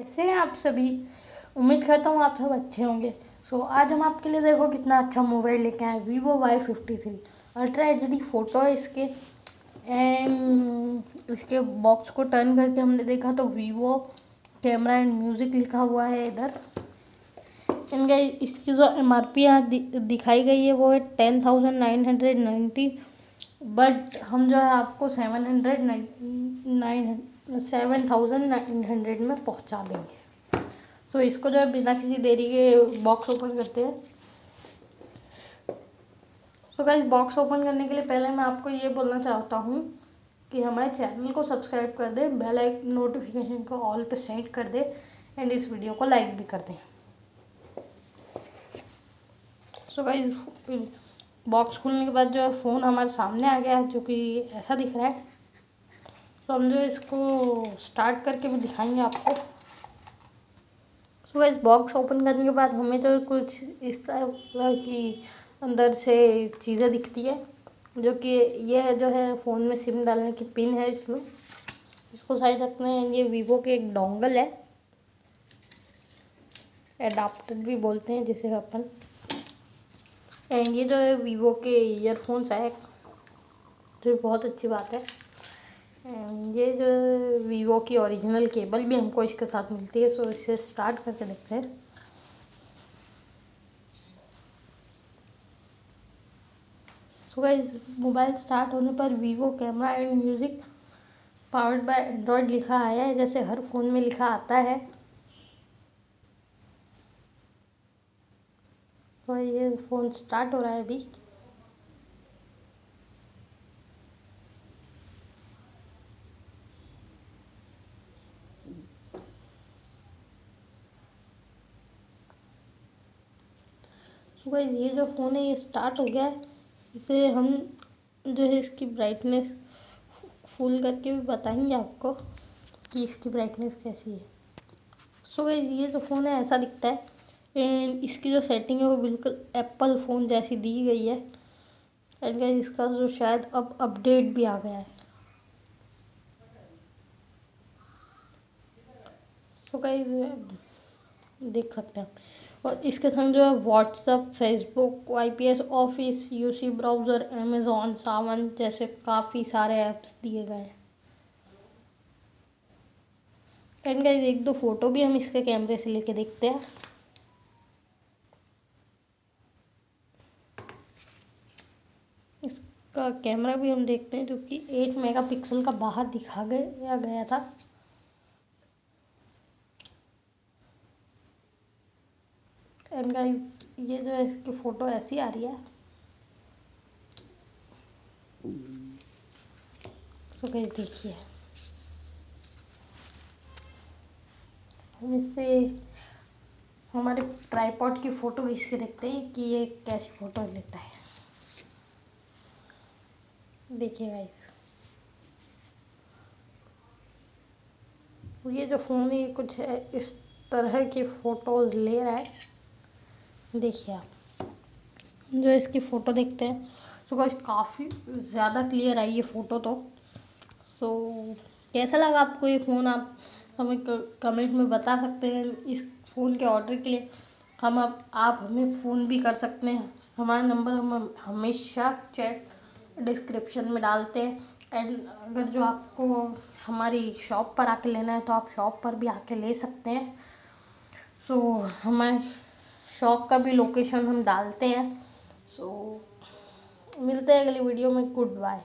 कैसे हैं आप सभी? उम्मीद करता हूँ आप सब अच्छे होंगे। सो so, आज हम आपके लिए देखो कितना अच्छा मोबाइल लेके आए Vivo Y fifty three ultra H D photo है इसके। एंड इसके बॉक्स को टर्न करके हमने देखा तो वीवो कैमरा एंड म्यूज़िक लिखा हुआ है इधर। एंड इसकी जो एम आर पी यहाँ दिखाई गई है वो है ten thousand nine hundred ninety but हम जो है आपको seven hundred nine seven thousand nine hundred में पहुँचा देंगे। सो so, इसको जो है बिना किसी देरी के बॉक्स ओपन करते हैं। सो गाइस बॉक्स ओपन करने के लिए पहले मैं आपको ये बोलना चाहता हूँ कि हमारे चैनल को सब्सक्राइब कर दें बेल आइक नोटिफिकेशन को ऑल पे सेट कर दें एंड इस वीडियो को लाइक भी कर दें। सो गाइस बॉक्स खुलने के बाद जो है फ़ोन हमारे सामने आ गया जो कि ऐसा दिख रहा है। तो हम जो इसको स्टार्ट करके भी दिखाएँगे आपको। सो इस बॉक्स ओपन करने के बाद हमें तो कुछ इस तरह की अंदर से चीज़ें दिखती है, जो कि यह जो है फ़ोन में सिम डालने की पिन है इसमें। इसको साइड रखते हैं। ये वीवो के एक डोंगल है। एडाप्टर भी बोलते हैं जिसे अपन। एंड ये जो है वीवो के ईयरफोन्स है, जो बहुत अच्छी बात है। ये जो वीवो की ओरिजिनल केबल भी हमको इसके साथ मिलती है सो इसे स्टार्ट करके देखते हैं। सो गाइस मोबाइल स्टार्ट होने पर Vivo camera and music powered by Android लिखा आया है, जैसे हर फ़ोन में लिखा आता है। तो ये फ़ोन स्टार्ट हो रहा है अभी। सो गाइस, ये जो फ़ोन है, ये स्टार्ट हो गया है। इसे हम जो है, इसकी ब्राइटनेस फुल करके भी बताएँगे आपको कि इसकी ब्राइटनेस कैसी है। सो गाइस, ये जो फ़ोन है, ऐसा दिखता है। एंड इसकी जो सेटिंग है, वो बिल्कुल एप्पल फ़ोन जैसी दी गई है। एंड गाइस, इसका जो शायद अब अपडेट भी आ गया है। सो so गाइस, देख सकते हैं और इसके संग जो है WhatsApp Facebook S Office U C browser Amazon Saavn जैसे काफ़ी सारे ऐप्स दिए गए हैं। एंड गाइस एक दो फ़ोटो भी हम इसके कैमरे से लेके देखते हैं। इसका कैमरा भी हम देखते हैं जो कि एट मेगापिक्सल का बाहर दिखा गया गया था। एंड गाइस ये जो है इसकी फ़ोटो ऐसी आ रही है। तो गाइस देखिए। हम इससे हमारे ट्राईपॉड की फ़ोटो खींच के देखते हैं कि ये कैसी फ़ोटो लेता है। देखिए गाइस ये जो फ़ोन है कुछ इस तरह की फ़ोटोज़ ले रहा है। देखिए आप। जो इसकी फ़ोटो देखते हैं। तो गाइस काफ़ी ज़्यादा क्लियर आई ये फ़ोटो तो। सो कैसा लगा आपको ये फ़ोन आप हमें कमेंट में बता सकते हैं इस फ़ोन के ऑर्डर के लिए। हम आप, आप हमें फ़ोन भी कर सकते हैं। हमारा नंबर हम हमेशा चेक डिस्क्रिप्शन में डालते हैं। एंड अगर जो आपको हमारी शॉप पर आके लेना है तो आप शॉप पर भी आके ले सकते हैं। सो so, हमारे शॉप का भी लोकेशन हम डालते हैं। सो मिलते हैं अगली वीडियो में. Good bye